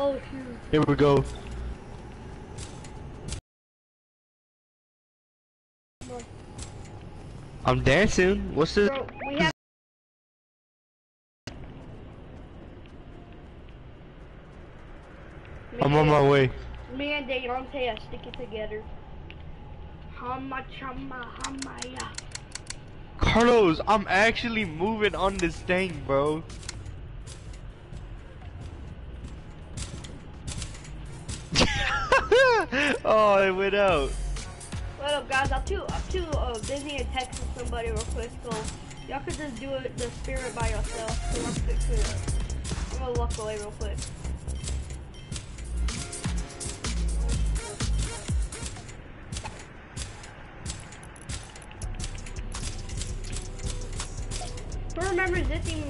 Oh shoot. Here we go. I'm dancing. What's this? Bro, we have. Me I'm on my way. Me and Deontay are sticking together. Hama chama hama. Carlos, I'm actually moving on this thing, bro. oh, it went out. What up, guys? I'm too, I'm too uh, busy in somebody real quick, so y'all could just do it the spirit by yourself. So I'm, to, I'm gonna walk away real quick. Who remembers this thing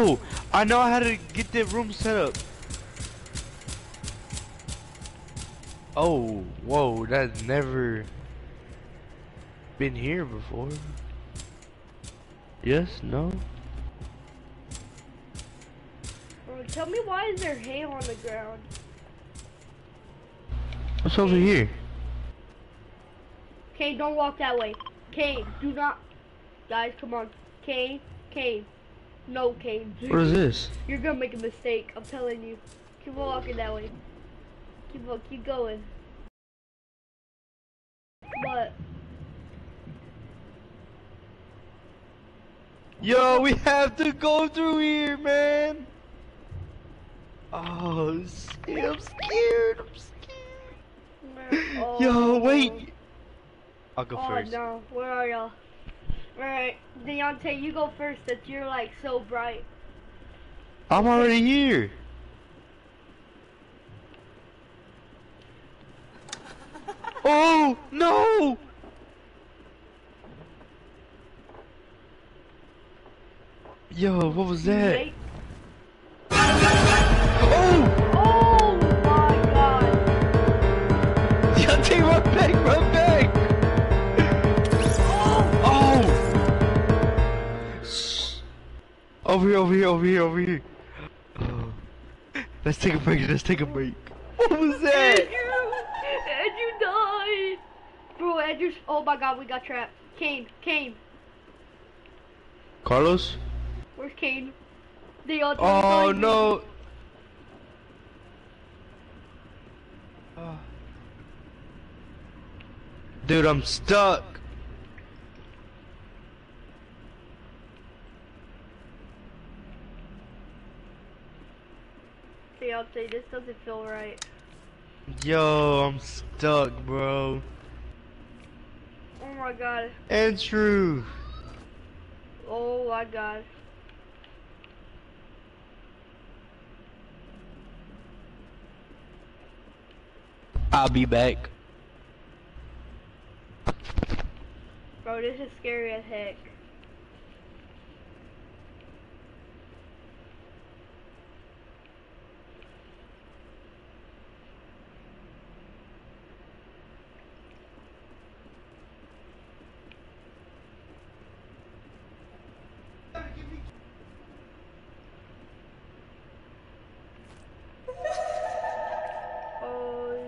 Oh, I know how to get the room set up. Oh, whoa, that's never been here before. Yes, no? Bro, tell me why is there hay on the ground? What's over here? Kane, don't walk that way. Kane, do not. Guys, come on. Kane, Kane. No, Kane. What is this? You're gonna make a mistake. I'm telling you. Keep walking that way. Keep on, keep going. But Yo, we have to go through here, man. Oh, shit, I'm scared. I'm scared. oh, Yo, wait. I'll go Oh first. no, where are y'all? Alright, Deontay, you go first. That you're like so bright. I'm already here. Oh no! Yo, what was that? Over here, over here, over here, over here. Oh. Let's take a break, let's take a break. What was that? Andrew! Andrew died! Bro, Andrew, oh my god, we got trapped. Kane, Kane, Carlos? where's Kane? Deontay. Oh behind me. no! Oh. Dude, I'm stuck. Deontay, this doesn't feel right. Yo, I'm stuck, bro. Oh my god. Andrew. Oh my god. I'll be back. Bro, this is scary as heck. Oh.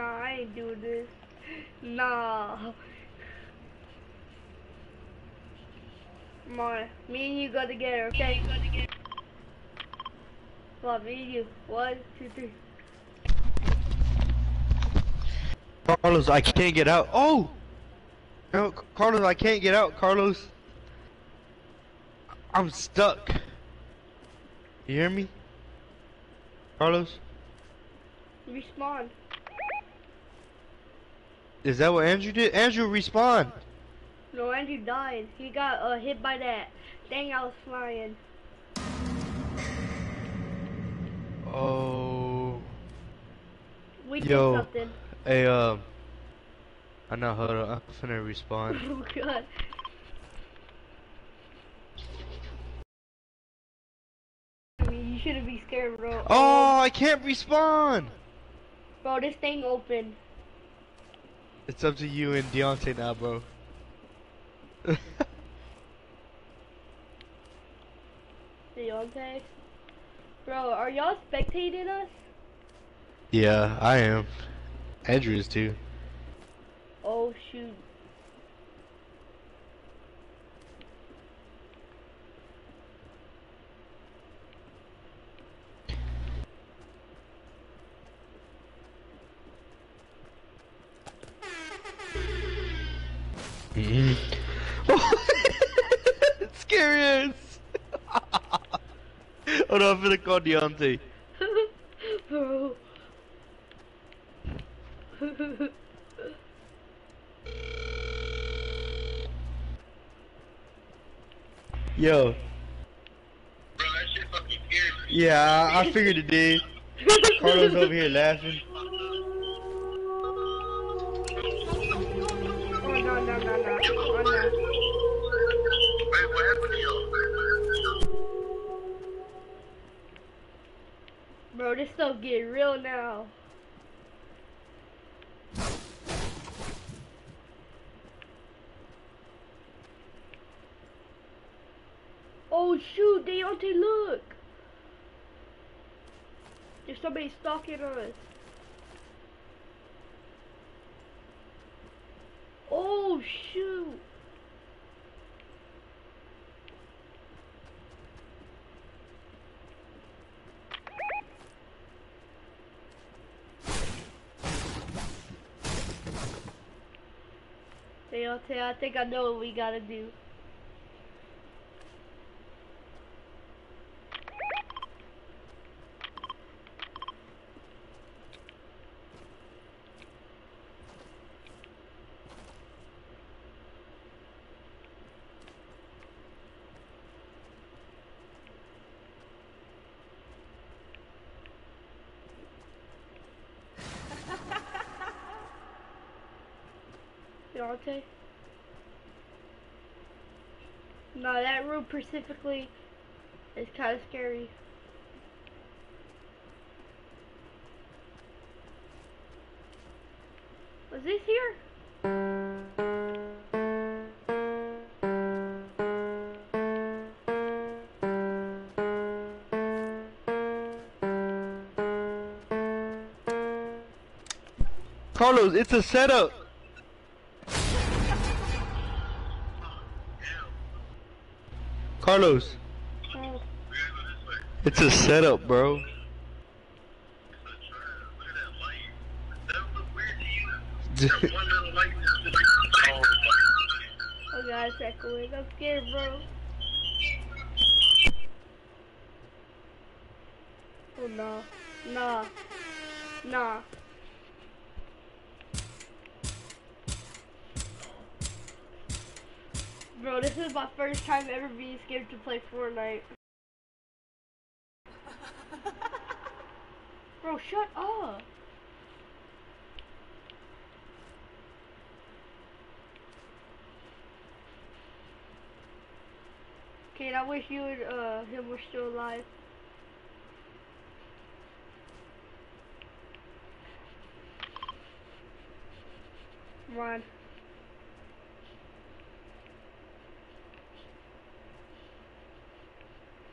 Nah, I ain't doing this. Nah. Come on, me and you go together, okay? Come on, me and you. One, two, three. Carlos, I can't get out. Oh! No, Carlos, I can't get out, Carlos. I'm stuck. You hear me? Carlos? Respawn. Is that what Andrew did? Andrew, respawn! No, Andrew died. He got uh, hit by that thing I was flying. Oh. We did Yo. something. Hey, um. I know, hold on. I'm finna respawn. Oh god. I mean, you shouldn't be scared, bro. Oh, I can't respawn. Bro, this thing open. It's up to you and Deontay now, bro. Deontay. Bro, are y'all spectating us? yeah, I am. Andrew is too. Oh shoot. Hold on, I'm gonna call Deontay. Bro. Yo. Bro, that shit fucking scared me. Yeah, I, I figured it did. Carlos over here laughing. This stuff getting real now. Oh shoot, Deontay, look! There's somebody stalking us. Oh shoot! I think I know what we gotta do. Deontay? No, that room specifically is kind of scary. Was this here? Carlos, it's a setup. Little light is just like, oh god, it's echoing. I'm scared, bro. Oh no. Nah. Nah. Is my first time ever being scared to play Fortnite. Bro, shut up. Kate, I wish you and uh, him were still alive. Come on.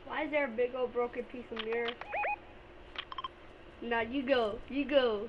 Why is there a big old broken piece of mirror? Now you go. You go.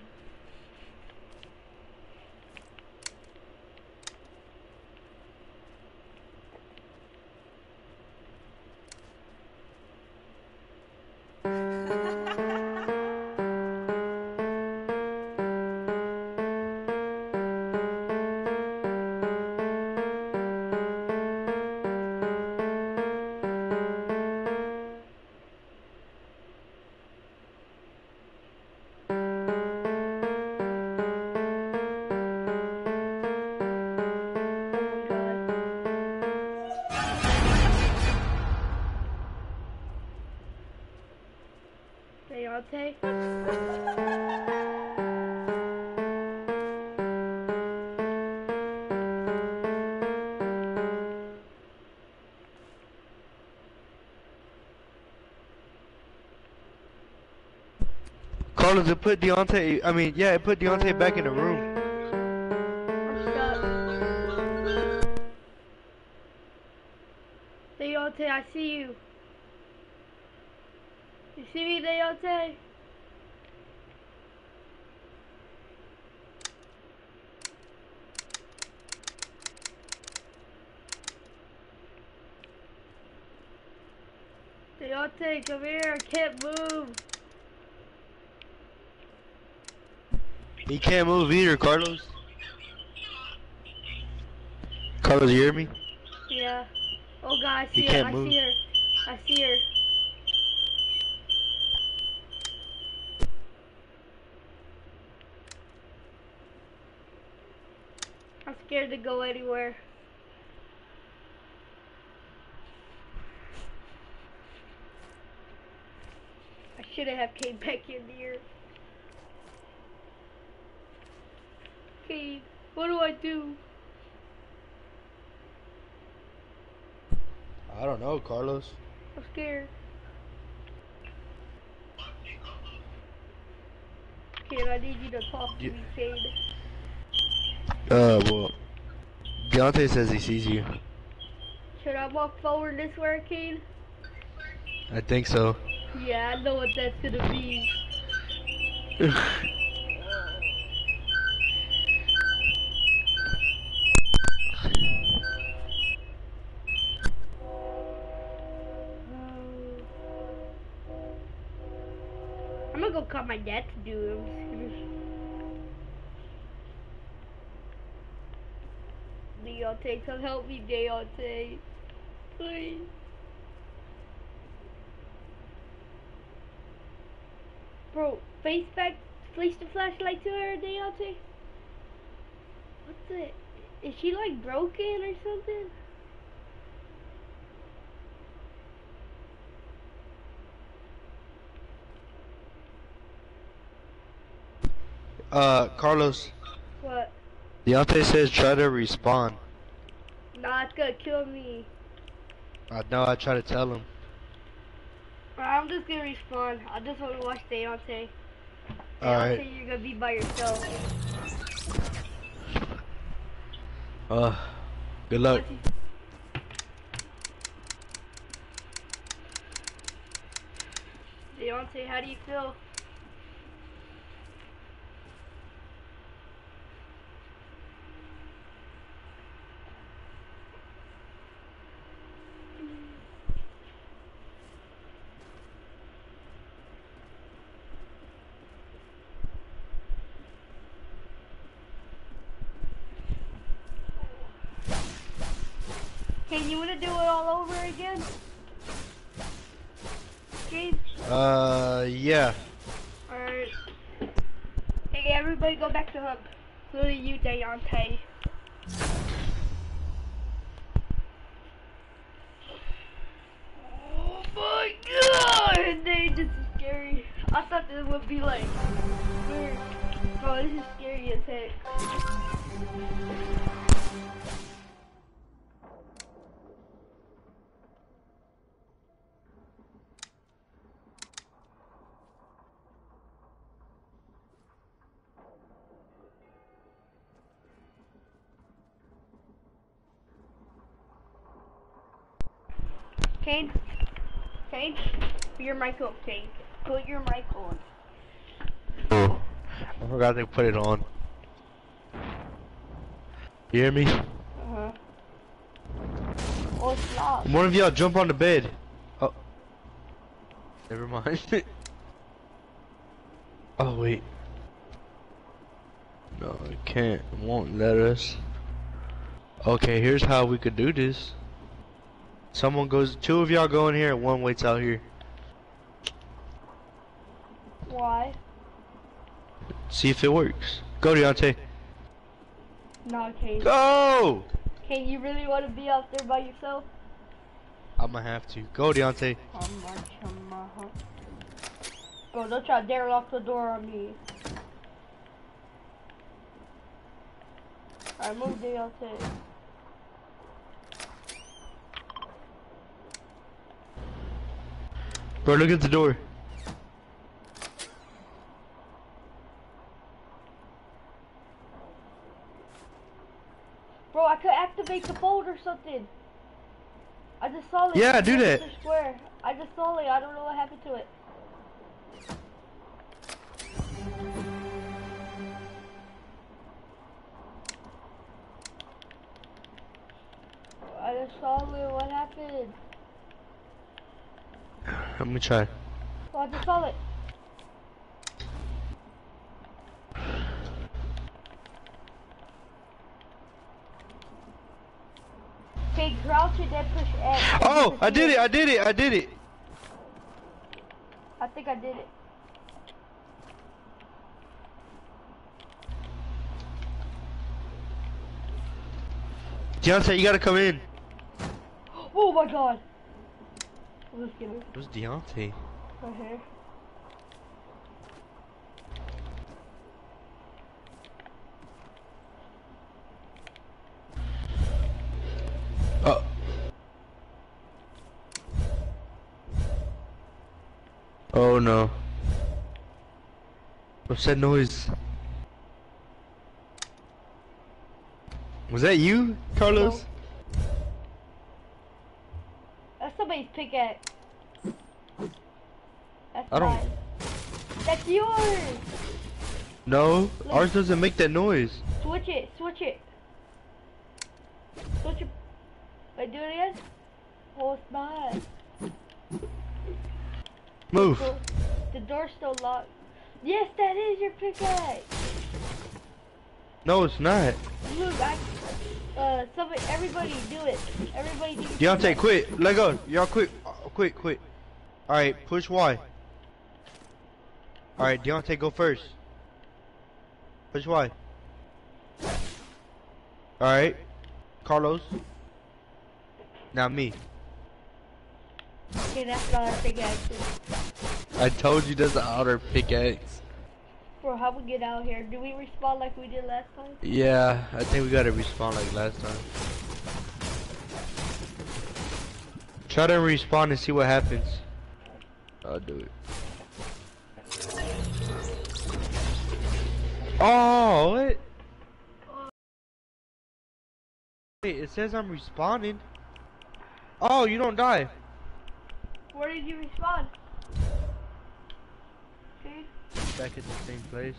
Carlos, it put Deontay. I mean, yeah, it put Deontay back in the room. Can't move either, Carlos. Carlos, you hear me? Yeah. Oh god, I see You her. I move. see her. I see her. I'm scared to go anywhere. I shouldn't have came back in here. Okay, what do I do? I don't know, Carlos. I'm scared. Kid, I need you to talk to You- me, Kid. Uh, well, Deontay says he sees you. Should I walk forward this way, Kid? I think so. Yeah, I know what that's gonna be. my dad to do. Deontay, come help me, Deontay. Please. Bro, face back, place the flashlight to her, Deontay. What's it? Is she like broken or something? Uh, Carlos, What? Deontay says try to respawn. Nah, it's gonna kill me. I know, I try to tell him. I'm just gonna respawn. I just wanna watch Deontay. Alright. Deontay, you're gonna be by yourself. Uh, good luck. Deontay, how do you feel? Hey, you wanna do it all over again? James? Uh, yeah. Alright. Hey, everybody go back to hub. Including you, Deontay. Oh my god! They this is scary. I thought this would be like weird. Bro, this is scary as heck. Kane? Kane? Put your mic on, Kane. Put your mic on. Oh, I forgot to put it on. You hear me? Uh-huh. Oh, it's not. One of y'all jump on the bed. Oh. Never mind. oh, wait. No, it can't. It won't let us. Okay, here's how we could do this. Someone goes, two of y'all go in here and one waits out here. Why? See if it works. Go, Deontay. No, Kane. Go! Kane, you really want to be out there by yourself? I'm gonna have to. Go, Deontay. I'm not sure, Bro, don't try to dare lock the door on me. I move, Deontay. Bro, look at the door. Bro, I could activate the bolt or something. I just saw it. Yeah, do that. Square. I just saw it. I don't know what happened to it. I just saw it. What happened? Let me try. I just saw it. Okay, crouch and then push X. Oh, I did it! I did it! I did it! I think I did it. Deontay, you gotta come in. Oh my god. I'm just kidding. Where's Deontay? Right here. Oh. Oh no. What's that noise? Was that you, Carlos? That's somebody's pickaxe. That's I don't- That's yours. No, ours doesn't make that noise. Switch it. Switch it. Switch it. Wait, do it again. It's mine. Move. The door's still locked. Yes, that is your pickaxe. No, it's not. Look, I. Uh, somebody, everybody, do it. Everybody, do it. Deontay, quit. Let go. Y'all quit. Uh, Quit, quit. Alright, push Y. Alright, Deontay, go first. Push Y. Alright. Carlos. Now me. Okay, that's not our pickaxe. I told you that's the outer pickaxe. Bro, how we get out here? Do we respawn like we did last time? Yeah, I think we gotta respawn like last time. Try to respawn and see what happens. I'll do it. What? Wait, it says I'm respawning. Oh, you don't die. Where did you respawn? Okay, Back at the same place.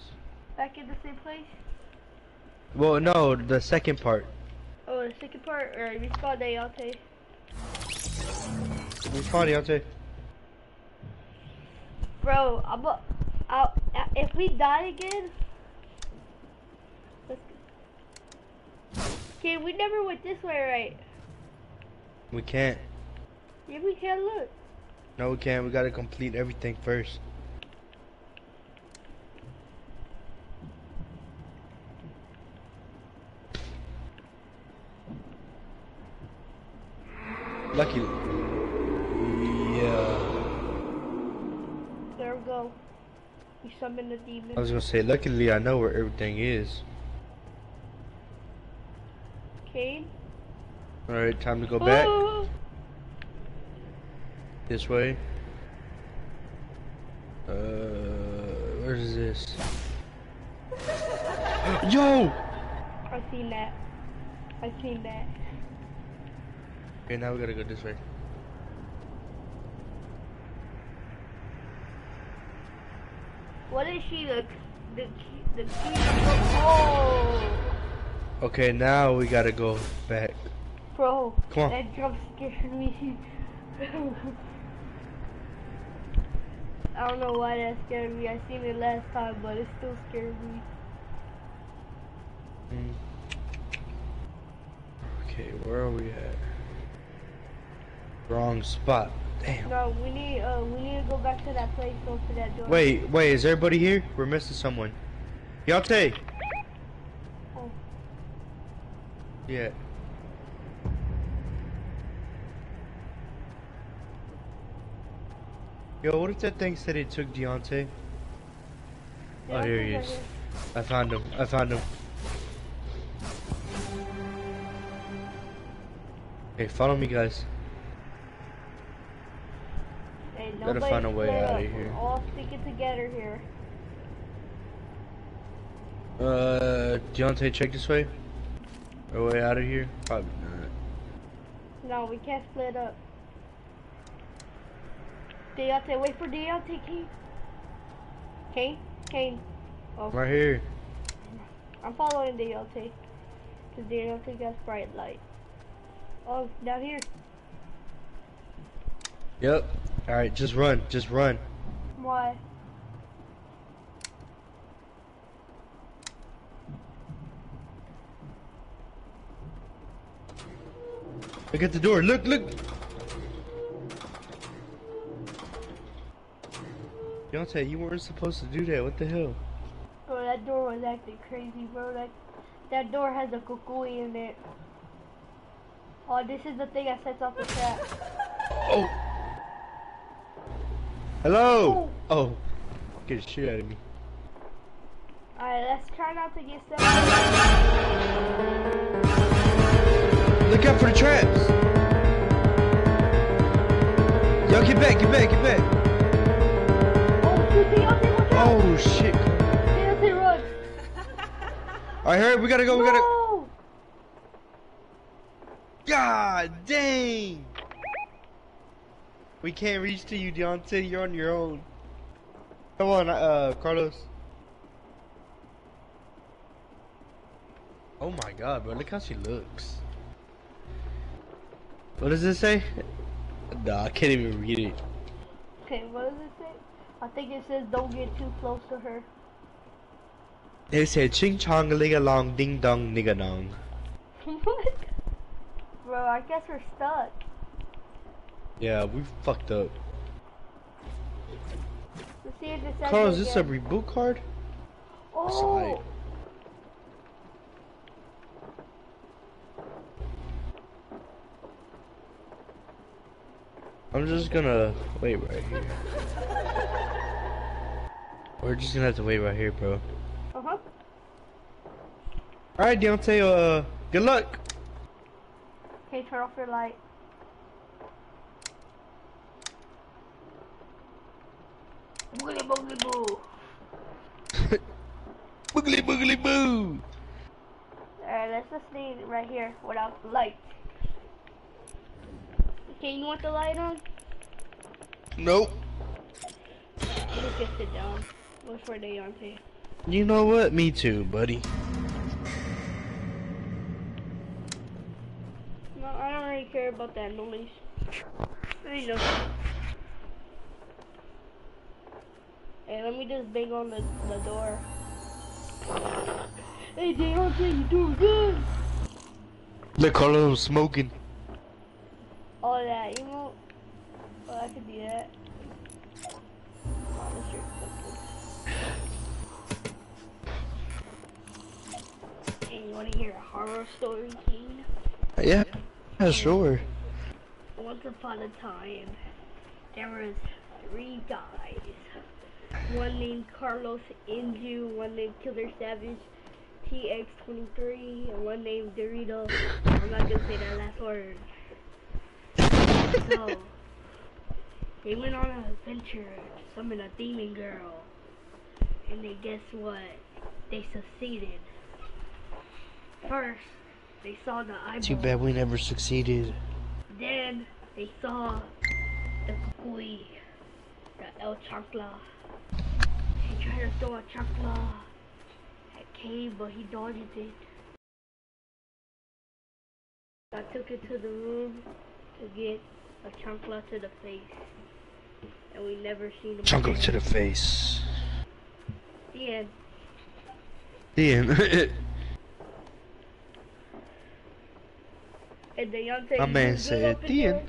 back at the same place. Well, no, the second part. Oh, the second part, or respawn Deontay. Respawn, Deontay. Bro, I'm a, I, if we die again, okay, we never went this way, right? We can't. Yeah, we can't look. No, we can't. We gotta complete everything first. Lucky. Yeah. There we go. We summoned the demon. I was gonna say, luckily I know where everything is. Kane. Alright, time to go back. Oh, This way. Uh, where is this? Yo! I seen that. I seen that. Okay, now we gotta go this way. What is she? The the the key. Oh, Okay, now we gotta go back. bro. Come on. That jump scared me. I don't know why that scared me. I seen it last time, but it still scared me. Mm. Okay, where are we at? Wrong spot. Damn. No, we need uh we need to go back to that place. Go to that door. Wait, wait, is everybody here? We're missing someone. Yate! Yeah. Yo, what if that thing said it took Deontay? Yeah, Oh, here he is. I found him. I found him. Hey, follow me, guys. Hey, Gotta nobody find a way split outta up. here. We're all sticking together here. Uh, Deontay, check this way. Our way out of here? Probably not. No, we can't split up. Deontay, wait for Deontay, Kane. Kane? Kane. Oh, Right here. I'm following Deontay. Because Deontay got bright light. Oh, down here. Yep. Alright, just run. Just run. Why? Look at the door. Look, look. Deontay, you weren't supposed to do that. What the hell? Bro, that door was acting crazy, bro. That that door has a kukui in it. Oh, this is the thing that sets off the trap. Oh. Hello. Oh. oh. Get the shit out of me. Alright, let's try not to get stuck. Look out for the traps. Yo, get back, get back, get back. Oh, shoot, Deontay, watch! Oh shit. Deontay, run! Alright, hurry, we gotta go, we gotta. No! God dang. We can't reach to you, Deontay. You're on your own. Come on, uh, Carlos. Oh my god, bro. Look how she looks. What does it say? Nah, I can't even read it. Okay, what does it say? I think it says don't get too close to her. It said ching chong ling along ding dong nigga dong. what? Bro, I guess we're stuck. Yeah, we fucked up. Let's see if it says Carlos, it is this a reboot card? Oh! I'm just gonna wait right here. We're just gonna have to wait right here, bro. Uh-huh. Alright, Deontay, uh, good luck. Okay, turn off your light. Boogly boogly boo. boogly boogly boo. Alright, let's just stay right here without the light. Okay, you want the light on? Nope. You just sit down. Wait for Deontay. You know what? Me too, buddy. No, I don't really care about that noise. There you go. Hey, let me just bang on the, the door. Hey, Deontay, you doing good? Look, Carlos, I'm smoking. Oh, All that, you know? Oh, I could do that. Oh, shirt's. Hey, you wanna hear a horror story, King? Yeah, yeah, sure. Once upon a time, there was three guys. One named Carlos Inju, one named Killer Savage, TX23, and one named Dorito. I'm not gonna say that last word. So, they went on an adventure to summon a demon girl. And they guess what? They succeeded. First, they saw the eyeball. Too bad we never succeeded. Then they saw the kukui, the El Chancla. He tried to throw a chancla at Kane, but he dodged it. I took it to the room to get a chancla to the face. And we never seen him Chunk again. to the face. The end. The end. And Deontay, My man said, "The end."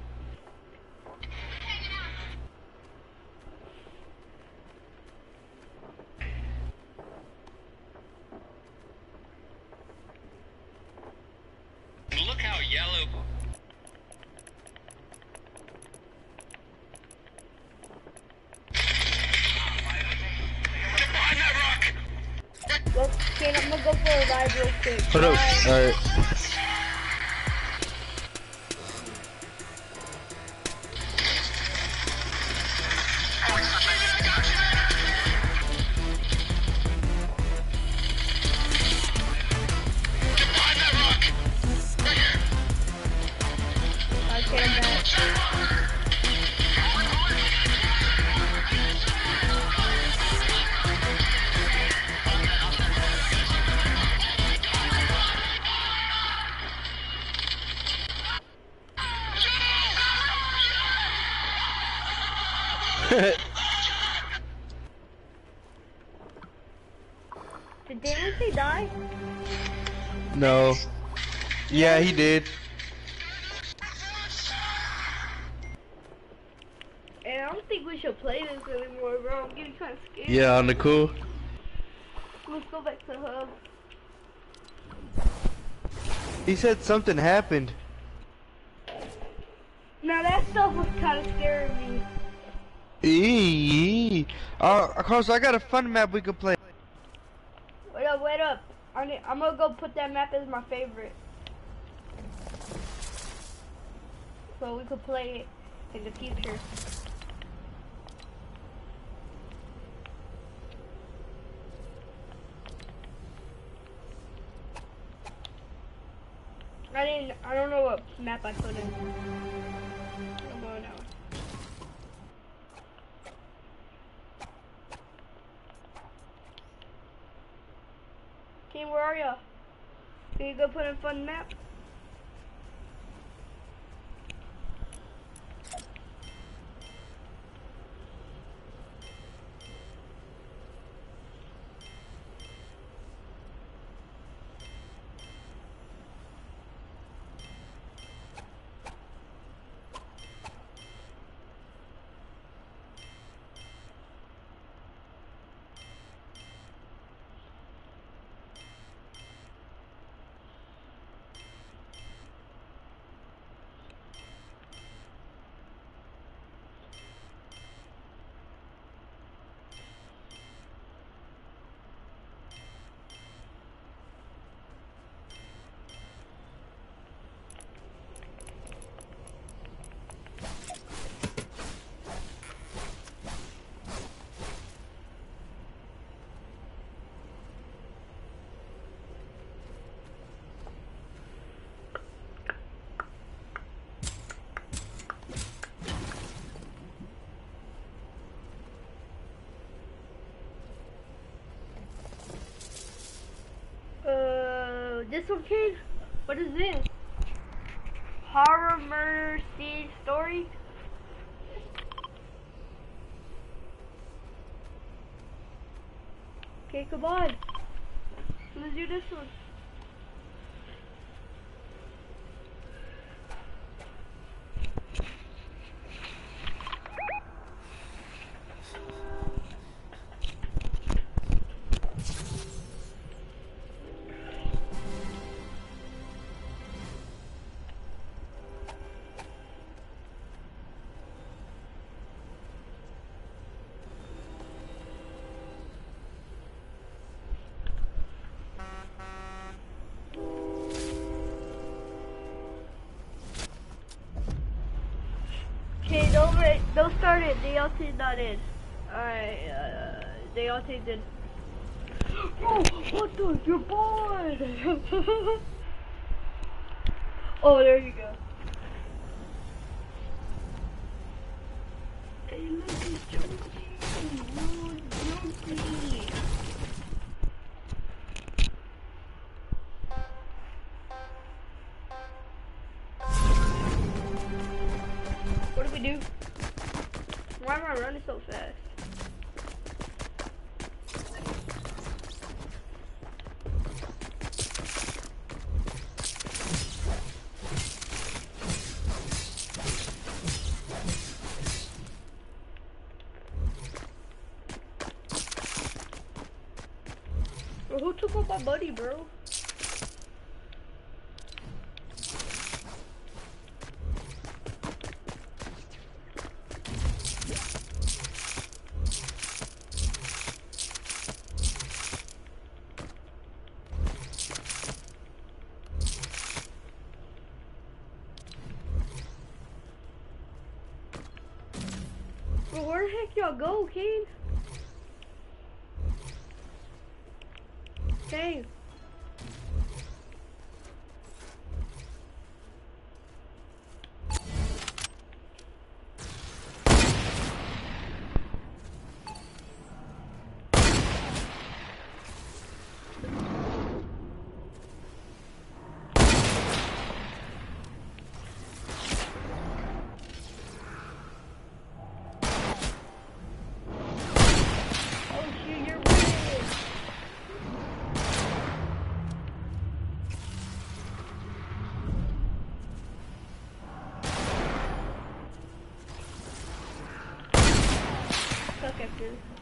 Scared. Yeah, on the cool. Let's go back to hub. He said something happened. Now that stuff was kind of scaring me. Eee. Uh, Carlos, I got a fun map we could play. Wait up, wait up. I need, I'm gonna go put that map as my favorite. So we could play it in the future. I didn't, I don't know what map I put in. I'm going out. King, where are ya? Can you go put in fun map? Uh, this? What is this? Horror murder scene story? Okay, come on. Let's do this one. All take not in. Alright, uh, they all take in. Oh, what the? You're bored! oh, there you go. cook after this.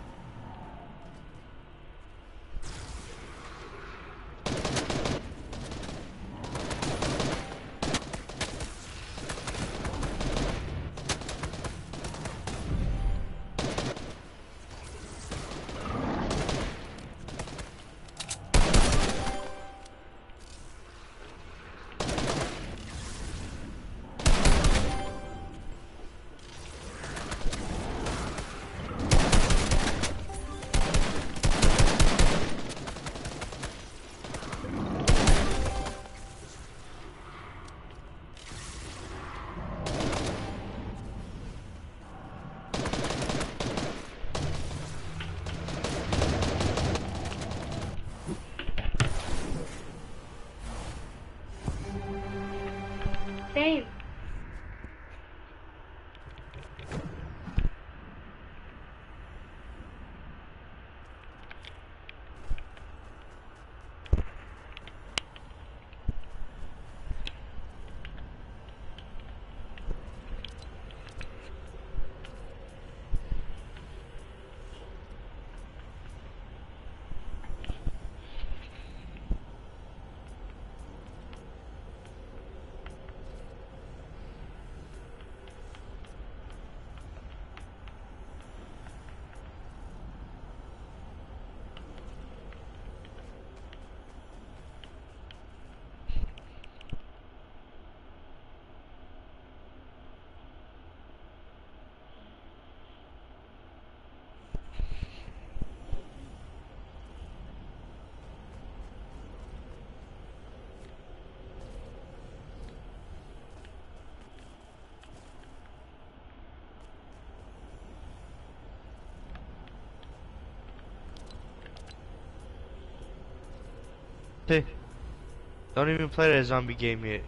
Don't even play that zombie game yet.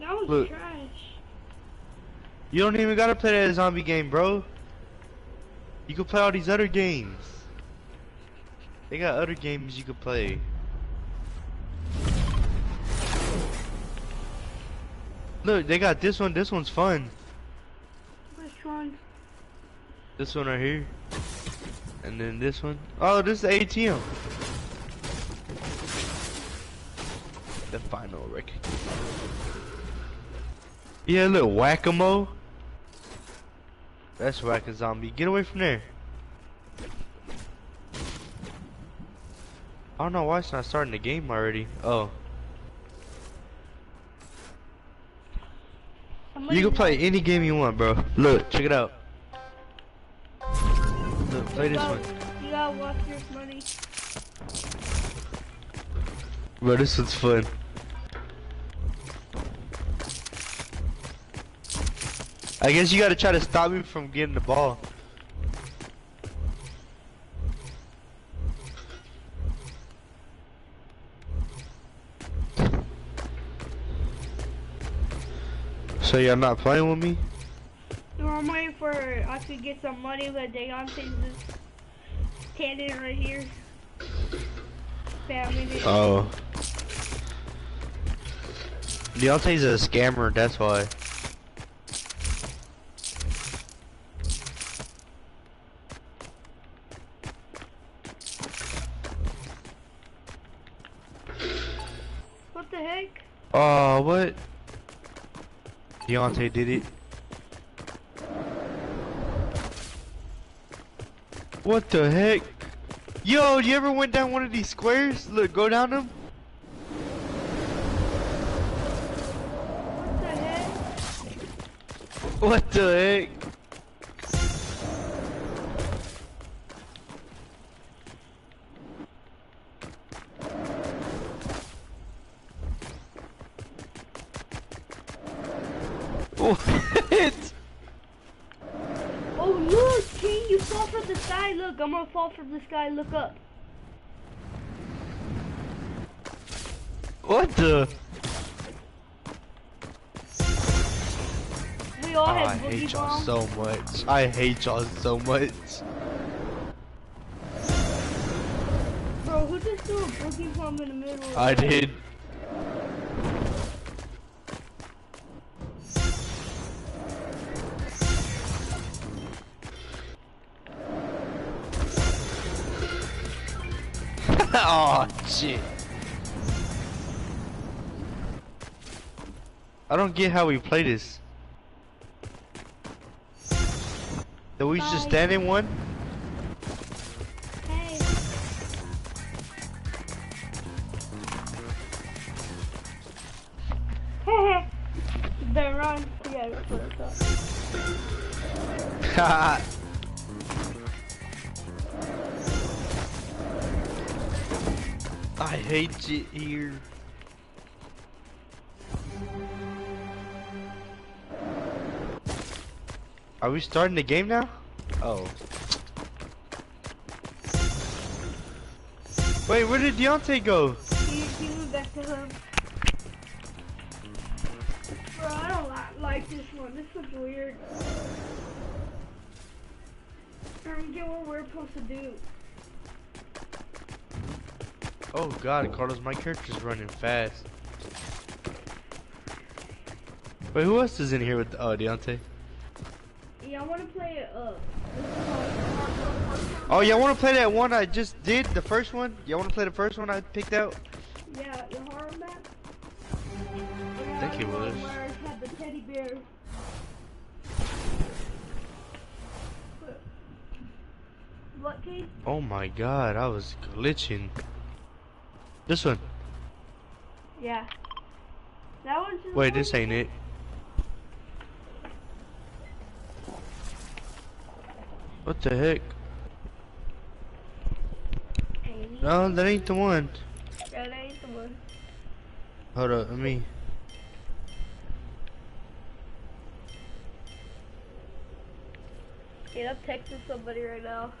That was Look. trash. You don't even gotta play that zombie game, bro. You can play all these other games. They got other games you can play. Look, they got this one. This one's fun. Which one? This one right here. And then this one. Oh, this is ATM. The final record. Yeah, little whack-a-mole. That's whack a zombie. Get away from there. I don't know why it's not starting the game already. Oh. You can play any game you want, bro. Look, check it out. Look, play this one. You gotta watch your money. Bro, this one's fun. I guess you gotta try to stop me from getting the ball. So you're not playing with me? No, I'm waiting for I could get some money with Deontay's just standing right here. It. Oh. Deontay's a scammer, that's why. Oh, what? Deontay did it. What the heck? Yo, you ever went down one of these squares? Look, go down them. What the heck? What the heck? What? Oh look, King, you fall from the sky. Look, I'm gonna fall from the sky. Look up. What the? We all Oh, I hate y'all so much. I hate y'all so much. Bro, who just threw a boogie bomb in the middle? of I did. I don't get how we play this. That we just stand in one? Hey. what it's. I hate it here. Are we starting the game now? Oh. Wait, where did Deontay go? He, he moved back to him. Bro, I don't li- like this one. This one's weird. I don't get what we're supposed to do. Oh god, Carlos, my character's running fast. Wait, who else is in here with? Oh, Deontay. Yeah, I want to play it up. Oh, y'all want to play that one I just did? The first one? Y'all want to play the first one I picked out? Yeah, the horror map. I think it was. Where it had the teddy bear. What game? Oh my god, I was glitching. This one. Yeah. That one's just Wait, this ain't it. What the heck? No, that ain't the one. That ain't the one. Hold up, let me. Yeah, I'm texting somebody right now.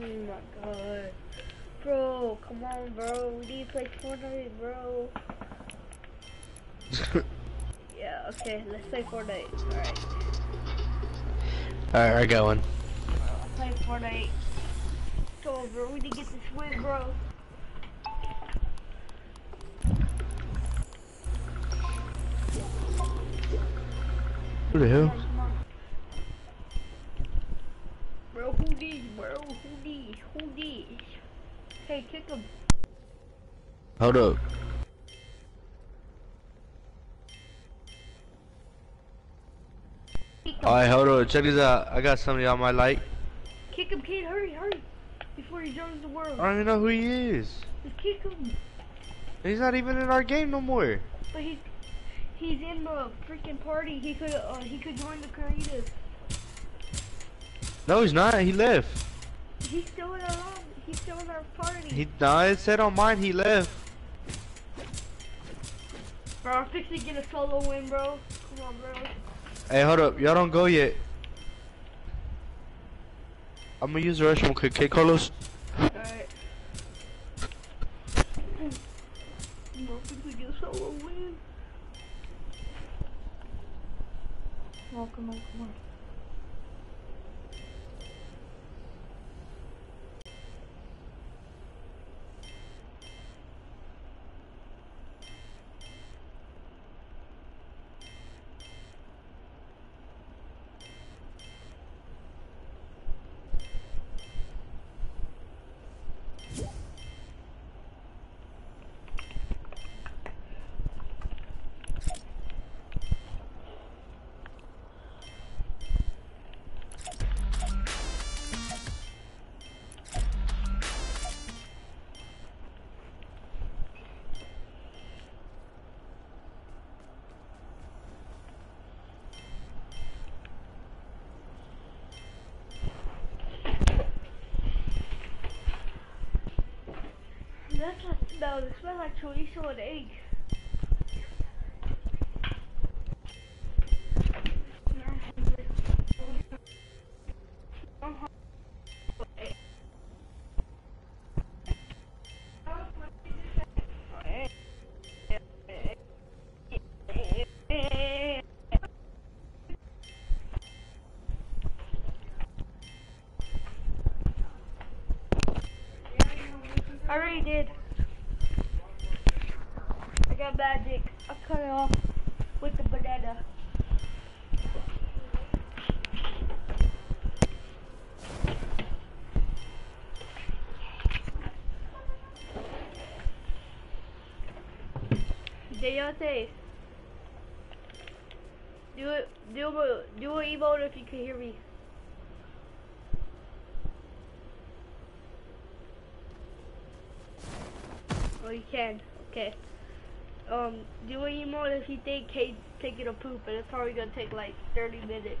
Oh my god. Bro, come on, bro. We need to play Fortnite, bro. Yeah, okay, let's play Fortnite. Alright. Alright, I got one. Play Fortnite. We need to get this win, bro. Who the hell? Bro, who these, bro? Who these? Who these? Hey, kick him. Hold up. Alright, hold up. Check this out. I got somebody on my light. Kick him, kid. Hurry, hurry. Before he joins the world. I don't even know who he is. Just kick him. He's not even in our game no more. But he's he's in the freaking party. He could uh, he could join the creative. No, he's not. He left. He's still in our long, he's still in our party. He, nah, it said on mine he left. bro, I'm fixing to get a solo win, bro. Come on, bro. Hey, hold up. Y'all don't go yet. I'm gonna use the restroom quick. Okay, Carlos? Alright. I'm fixing to That's it smells. It smells like chorizo and egg. Now I'm hungry. I'm hungry. I already did. I got magic. I cut it off with the banana. Deontay. Do it. Do a do an emote if you can hear me. Oh, you can. Okay. Um, do an emote if you think Kate's taking a poop, and it's probably gonna take like 30 minutes.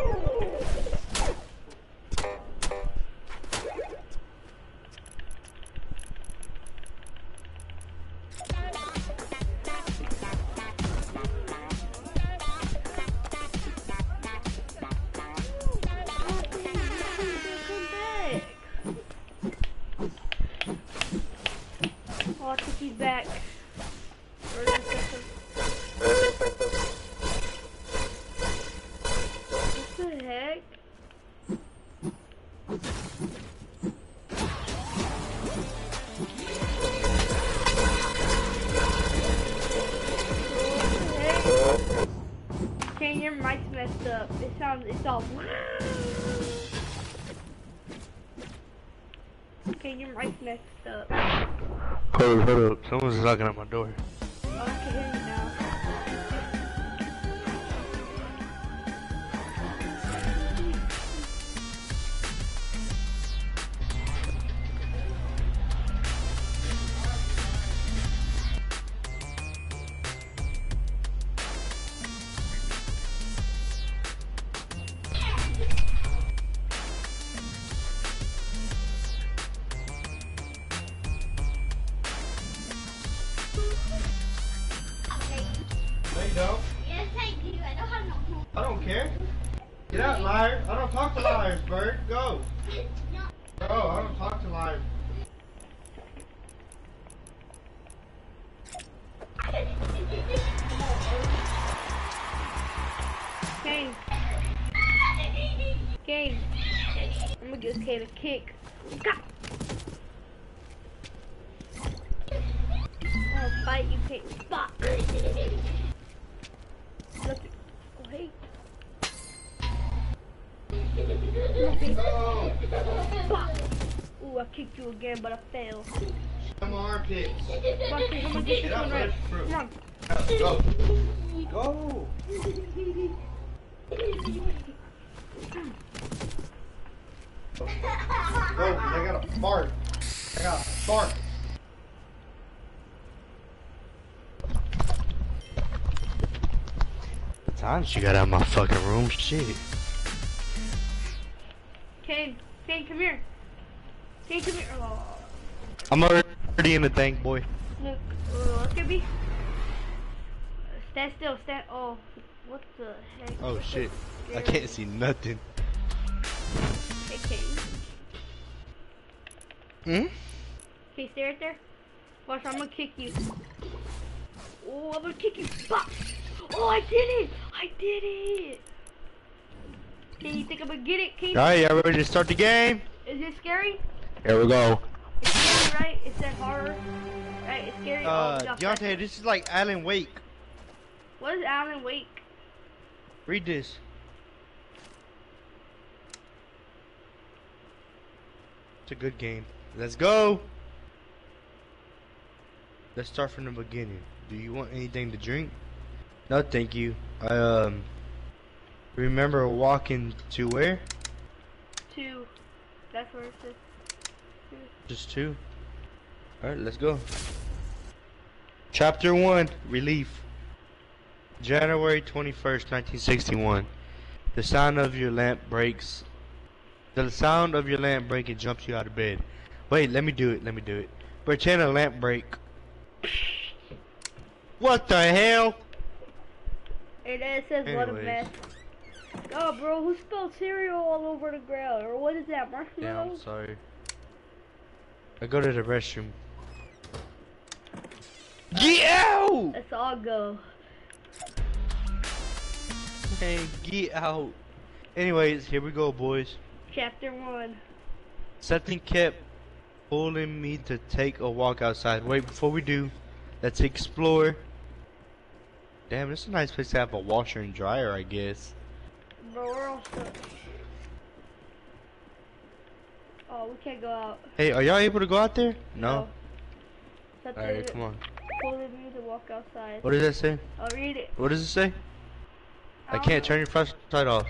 I Hold up. Someone's knocking at my door. I got a fart. I got a fart. The time she got out of my fucking room, shit. Kane, Kane, come here. Kane, come here. Oh, I'm already in the tank, boy. look. Look at me. Stand still, stand. Oh, what the heck? Oh shit. I can't see nothing. Hey, Kane. Hmm? Okay, stay right there. Watch, I'm gonna kick you. Oh, I'm gonna kick you. Bah! Oh, I did it! I did it! Can you think I'm gonna get it, Kane? Alright, y'all ready to start the game? Is it scary? Here we go. It's scary, right? It's said horror. Right, it's scary. Uh, oh, y'all- Deontay, this is like Alan Wake. What is Alan Wake? Read this. It's a good game. Let's go. Let's start from the beginning. Do you want anything to drink? No, thank you. I um remember walking to where? Two. That's where it says. Just two. All right, let's go. Chapter one: Relief. January twenty-first, nineteen sixty-one. The sound of your lamp breaks. The sound of your lamp breaking jumps you out of bed. Wait, let me do it. Let me do it. Pretend a lamp break. What the hell? And then it says what a Anyways. mess. Oh, bro, who spilled cereal all over the ground? Or what is that, Yeah, I'm sorry. I go to the restroom. Get out! Let's all go. Hey, get out. Anyways, here we go, boys. Chapter one. Something kept pulling me to take a walk outside. Wait, before we do, let's explore. Damn, this is a nice place to have a washer and dryer, I guess. Bro, we're all stuck. Oh, we can't go out. Hey, are y'all able to go out there? No. Something Alright, come on. pulling me to walk outside. What does that say? I'll read it. What does it say? I don't can't know. turn your flashlight off.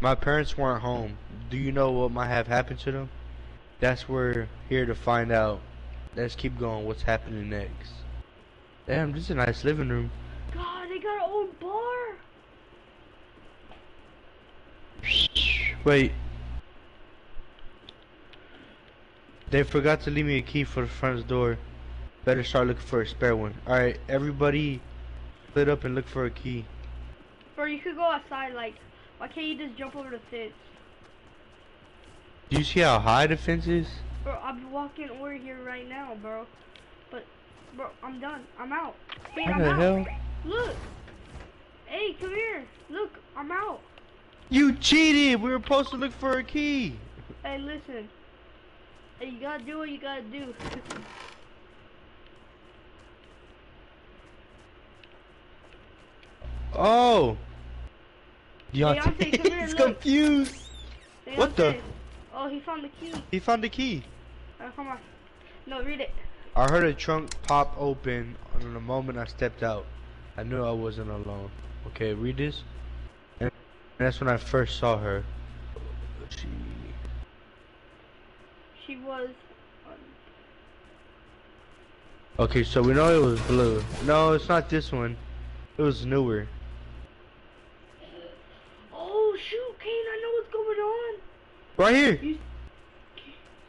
My parents weren't home. Do you know what might have happened to them? That's we're here to find out. Let's keep going. What's happening next? Damn, this is a nice living room. God, they got an old bar. Wait. They forgot to leave me a key for the front door. Better start looking for a spare one. Alright, everybody split up and look for a key. Bro, you could go outside. Like, why can't you just jump over the fence? Do you see how high the fence is? Bro, I'm walking over here right now, bro. But, bro, I'm done. I'm out. Hey, What I'm the out. hell? Look. Hey, come here. Look, I'm out. You cheated! We were supposed to look for a key! Hey, listen. Hey, you gotta do what you gotta do. Oh! Deontay, come here, He's look. confused! What the- Deontay. Oh, he found the key. He found the key. Oh, come on. No, read it. I heard a trunk pop open and the moment I stepped out. I knew I wasn't alone. Okay, read this. And that's when I first saw her. She She was. Okay, so we know it was blue. No, it's not this one. It was newer. Oh shoot, Kane! I know what's going on. Right here.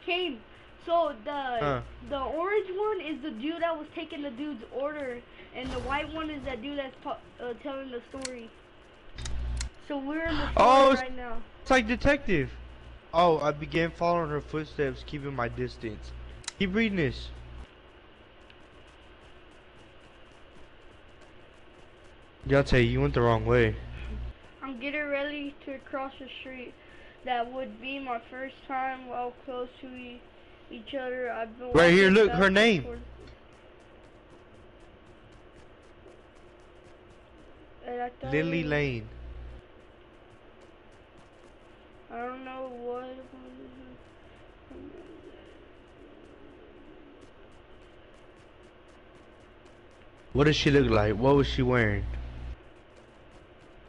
You. So the Huh. the orange one is the dude that was taking the dude's order, and the white one is that dude that's po- uh, telling the story. So we're in the story Oh, right now. It's like detective. Oh, I began following her footsteps, keeping my distance. Keep reading this. Deontay, you went the wrong way. I'm getting ready to cross the street. That would be my first time while close to e- each other. I've been Right here, look, her name. forth. And I thought Lily Lane. I don't know what. What does she look like? What was she wearing?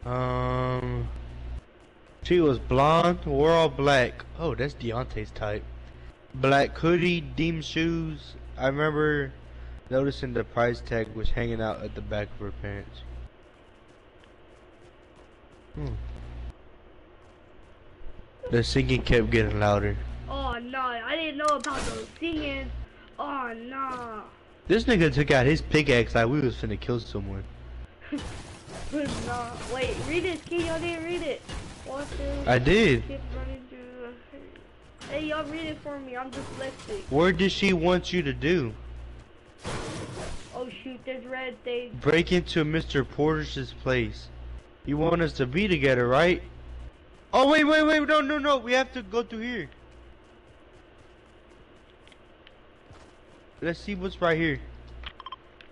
Um, she was blonde. We're all black. Oh, that's Deontay's type. Black hoodie, deem shoes. I remember noticing the price tag was hanging out at the back of her pants. Hmm. The singing kept getting louder. Oh no, I didn't know about the singing. Oh no. This nigga took out his pickaxe like we was finna kill someone. no. Wait, read it, Key. Y'all didn't read it. I did. Keep running through the- Hey, y'all read it for me. I'm dyslexic. What did she want you to do? Oh shoot, there's red thing. Break into Mr. Porter's place. You want us to be together, right? Oh wait, wait, wait, no, no, no. We have to go through here. Let's see what's right here.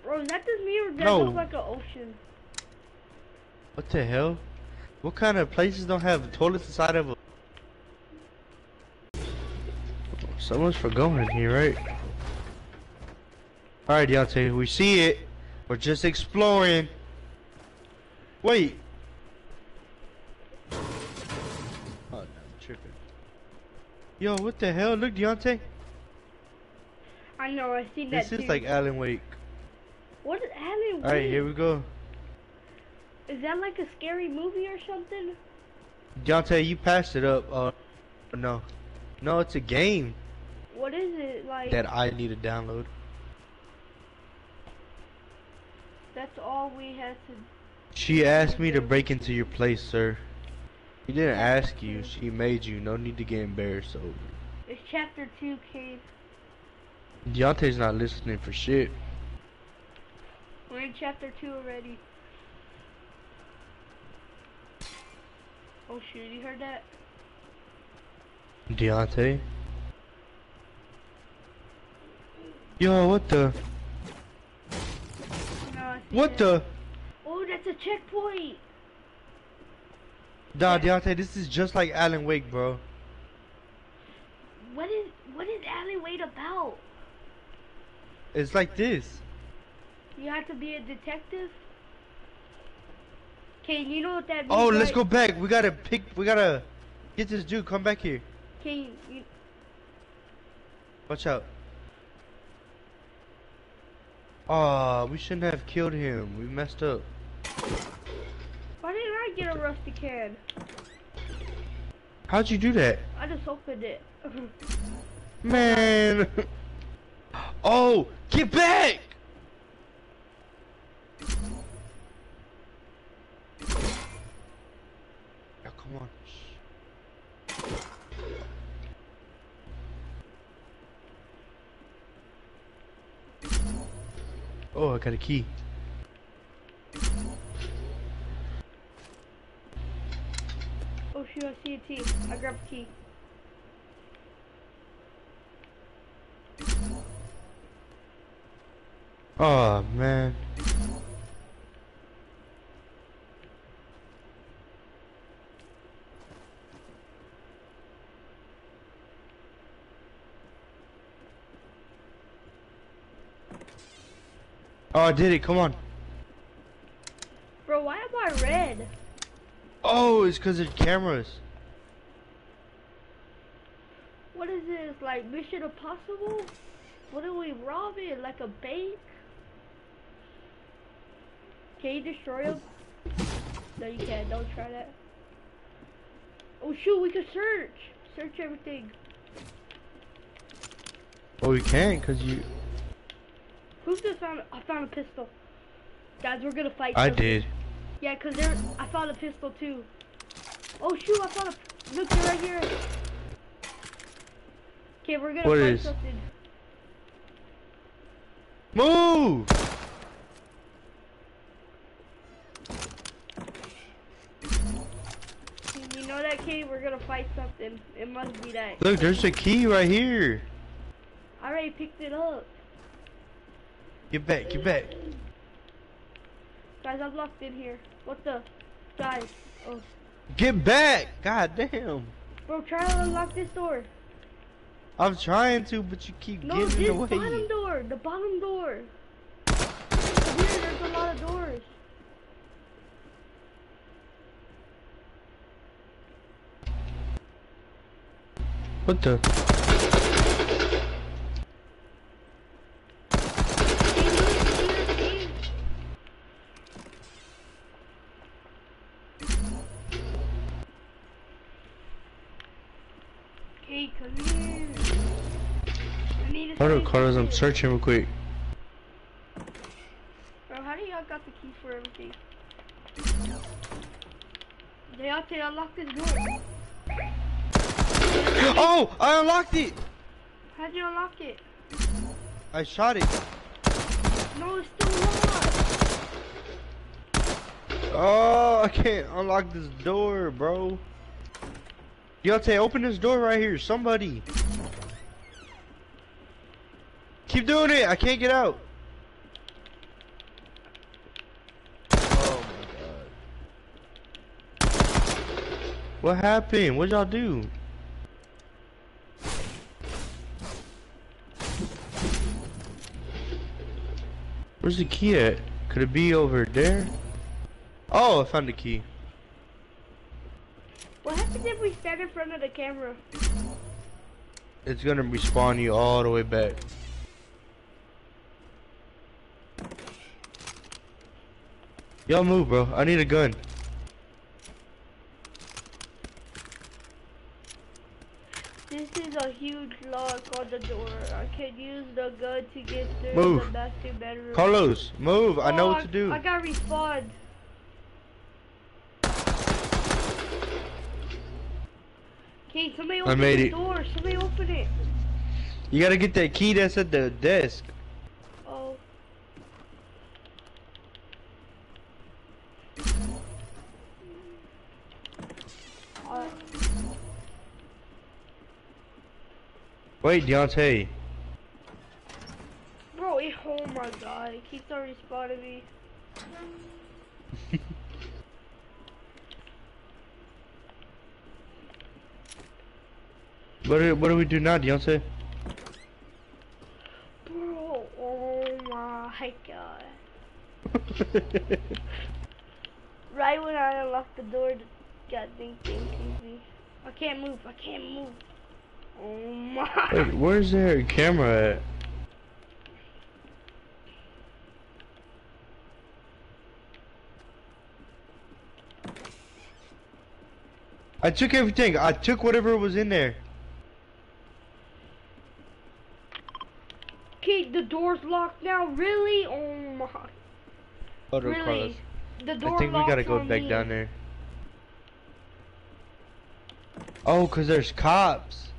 Bro, is that just me or does that No. look like an ocean? What the hell? What kind of places don't have toilets inside of a... Someone's forgoing here, right? Alright, Deontay, we see it. We're just exploring. Wait. Oh, no, I'm tripping. Yo, what the hell? Look, Deontay. I know, I seen that This too. is like Alan Wake. What is Alan Wake? Alright, here we go. Is that like a scary movie or something? Deontay, you passed it up. Uh, no. No, it's a game What is it like? that I need to download. That's all we had to. She asked me to break into your place, sir. She didn't ask you, she made you. No need to get embarrassed over. it. It's chapter two, Cade. Deontay's not listening for shit. We're in chapter two already. Oh shoot, you heard that? Deontay? Yo, what the? No, What that. the? Oh, that's a checkpoint. Nah, Deontay, this is just like Alan Wake, bro. What is what is Alan Wake about? It's like this. You have to be a detective. Okay, you know what that oh, means? Oh, let's right? go back. We gotta pick, we gotta get this dude. Come back here. Okay, you, Watch out. Aw, we shouldn't have killed him. We messed up. why didn't I get a rusty can? How'd you do that? I just opened it. Man. Oh, get back! Yeah, come on. Oh, I got a key. oh shoot, I see a T. I grabbed a key. Oh, man. Oh, I did it. Come on. Bro, why am I red? Oh, it's because of cameras. What is this? Like Mission Impossible? What are we robbing? Like a bank? Can you destroy him? No, you can't. Don't try that. Oh shoot, we can search. Search everything. Oh, we can't because you. Who's just found? I found a pistol. Guys, we're gonna fight. I did. Yeah, cause there. I found a pistol too. Oh shoot! I found a. Look, they're right here. Okay, we're gonna What fight is? something. Move! You know that kid? We're gonna fight something. It must be that. Look, there's a key right here. I already picked it up. Get back, get back. Guys, I'm locked in here. What the? Guys. Oh. Get back! God damn. Bro, try to unlock this door. I'm trying to, but you keep No, getting this in the bottom door. The bottom door. Here, there's a lot of doors. What the? Okay, come here. I need to Hold on, save Carlos, I'm searching real quick. Bro, how do y'all got the key for everything? Deontay, unlock this door. Oh! I unlocked it! How'd you unlock it? I shot it. No, it's still locked. Oh, I can't unlock this door, bro. Deontay, open this door right here. Somebody. Keep doing it. I can't get out. Oh my god. What happened? What'd y'all do? Where's the key at? Could it be over there? Oh, I found the key. What happens if we stand in front of the camera? It's gonna respawn you all the way back. Y'all move, bro. I need a gun. This is a huge lock on the door. I can use the gun to get through Move. the master bedroom. Carlos, move. I know Oh, what to do. I got respawned. Okay, somebody open made the it. door. Somebody open it. You gotta get that key that's at the desk. Oh. Uh, Wait, Deontay. bro, it, oh my god, it keeps on respawning me. What do, what do we do now, Deontay? Bro, oh my god. Right when I unlocked the door, the goddamn thing sees me. I can't move, I can't move. Oh my. Wait, where's their camera at? I took everything. I took whatever was in there. Okay, the door's locked now. Really? Oh my. Hold Really? The door I think we gotta go back me. down there. Oh, cause there's cops.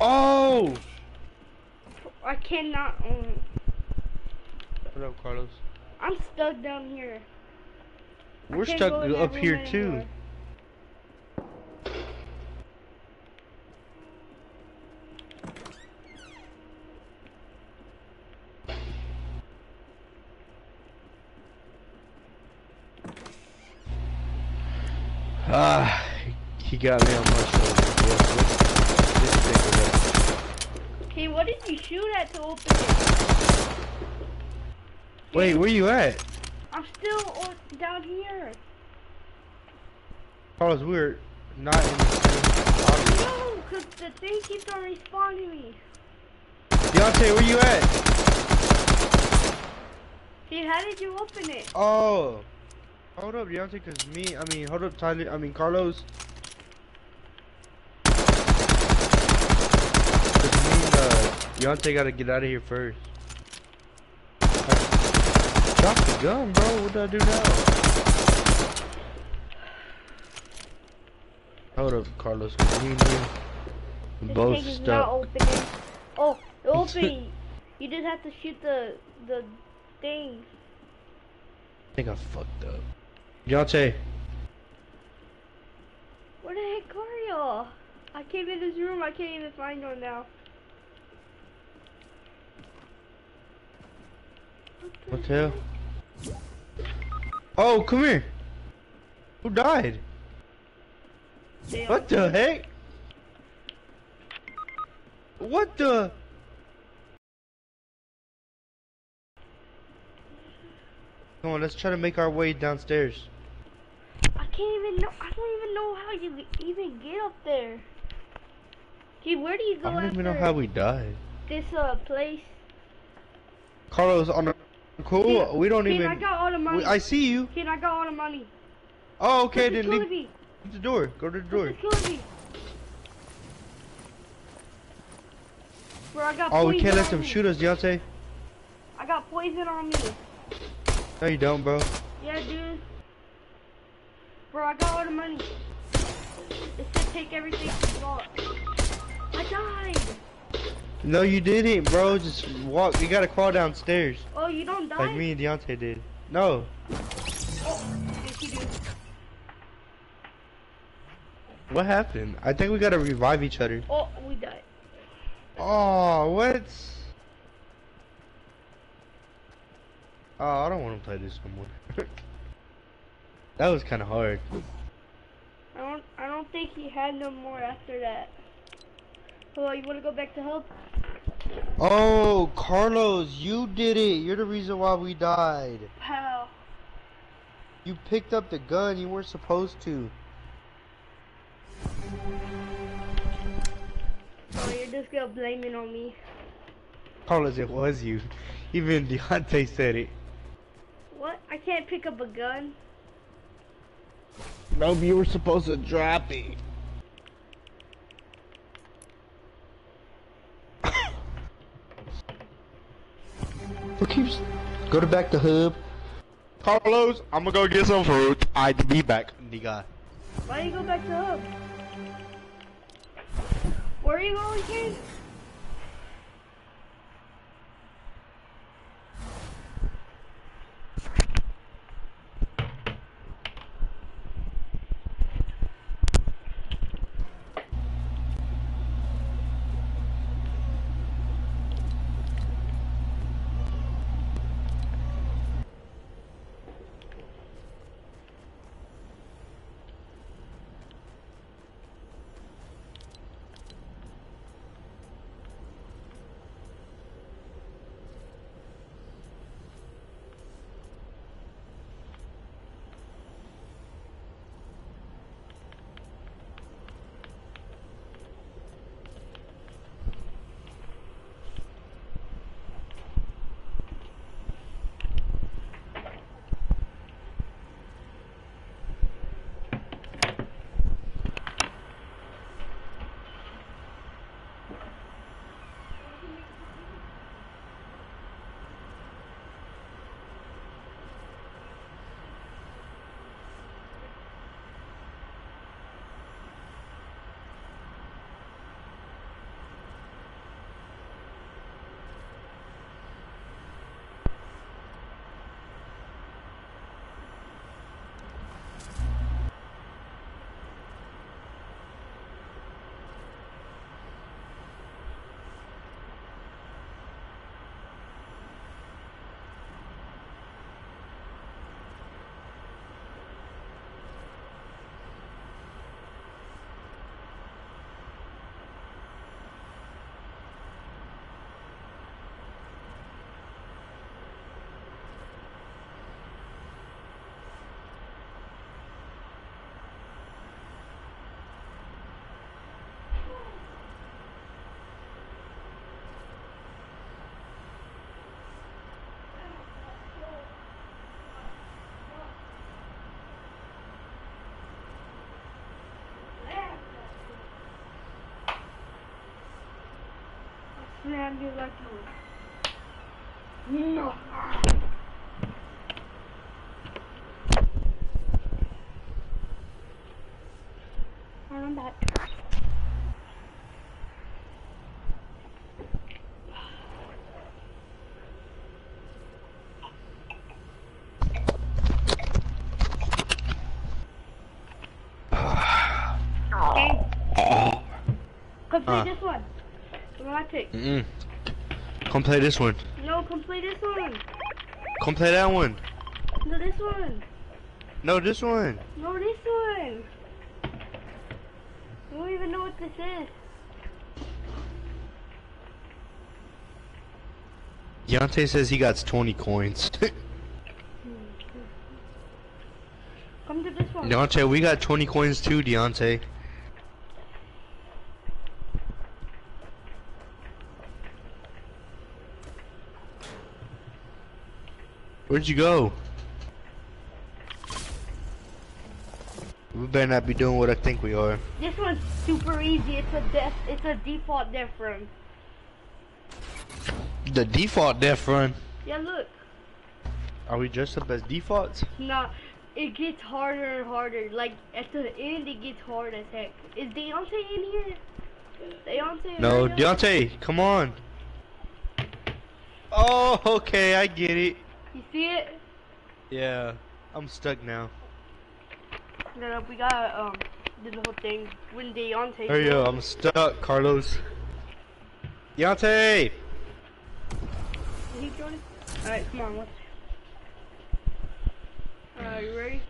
Oh! I cannot. Um, What up, Carlos? I'm stuck down here. We're stuck go in that up here too. Ah, he got me on my shoulder. Yes, let's- let's take a look. Okay, what did you shoot at to open it? Wait, where you at? I'm still on, down here. Carlos, we're not in the same. No, cause the thing keeps on respawning me. Deontay, where you at? See, how did you open it? Oh. Hold up, Deontay, cause me, I mean, hold up, Tyler, I mean, Carlos. Cause me and, uh, Deontay gotta get out of here first. Drop the gun, bro, what do I do now? Hold up, Carlos, cause me and you, both tank is not stuck. Oh, it opening. you just have to shoot the the thing. I think I fucked up. Deontay, Where the heck are y'all? I came in this room. I can't even find y'all now. what the hell? Oh, come here. Who died? What the heck? What the? Come on, let's try to make our way downstairs. I can't even know. I don't even know how you even get up there. Gee, where do you go I don't even know how we died. this uh place? Carlos, on the cool. Kid, we don't kid, even. I got all the money. I see you. Kid, I got all the money. Oh, okay. Then leave me. the door. Go to the door. This is killing me. Bro, I got Oh, we can't let them me. shoot us, Deontay. I got poison on me. No, you don't, bro. Yeah, dude. Bro, I got all the money. It said take everything you got. I died. No, you didn't, bro. Just walk. You gotta crawl downstairs, Oh, you don't die? like me and Deontay did. No. Oh, yes. What happened? I think we gotta revive each other. Oh, we died. Oh, what? Oh, I don't want to play this no more. that was kind of hard. I don't. I don't think he had no more after that. Hello, you wanna go back to help? Oh, Carlos, you did it. You're the reason why we died. How? You picked up the gun. You weren't supposed to. Oh, you're just gonna blame it on me. Carlos, it was you. Even Deontay said it. What? I can't pick up a gun. No, you were supposed to drop it. Who keeps go to back to hub? Carlos, I'm gonna go get some food. I'd be back, nigga. Why you go back to hub? Where are you going, kid? Man, do like you. No. I'm back. Okay. Complete Uh. this one. The one I. Mm-mm. Come play this one. No, come play this one. Come play that one. No, this one. No, this one. No, this one. I don't even know what this is. Deontay says he got 20 coins. Come to this one. Deontay, we got 20 coins too, Deontay. Where'd you go? We better not be doing what I think we are. This one's super easy. It's a def. It's a default def run. The default death run. Yeah, look. Are we dressed up as defaults? No, it gets harder and harder. Like at the end, it gets hard as heck. Is Deontay in here? Deontay? No, right? Deontay, come on. Oh, okay, I get it. You see it? Yeah, I'm stuck now. No, we got um do the whole thing when Deontay. Hurry up, I'm stuck, Carlos. Deontay! Did he join? Alright, come on, let's. Alright, you ready?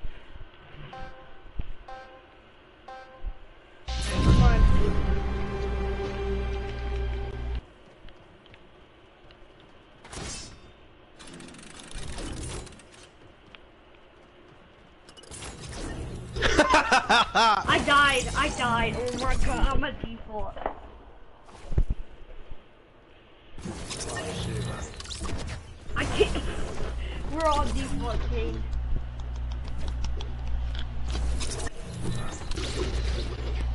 I died, I died. Oh my god, I'm a default. I can't. We're all default king.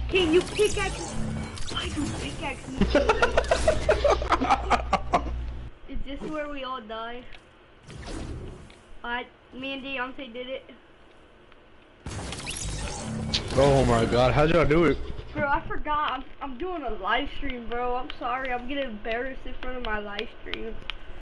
King, you pickaxe. Why you pickaxe me? Is this where we all die? I, me and Deontay did it. Oh my god, how'd y'all do it? Bro, I forgot. I'm, I'm doing a live stream, bro. I'm sorry. I'm getting embarrassed in front of my live stream.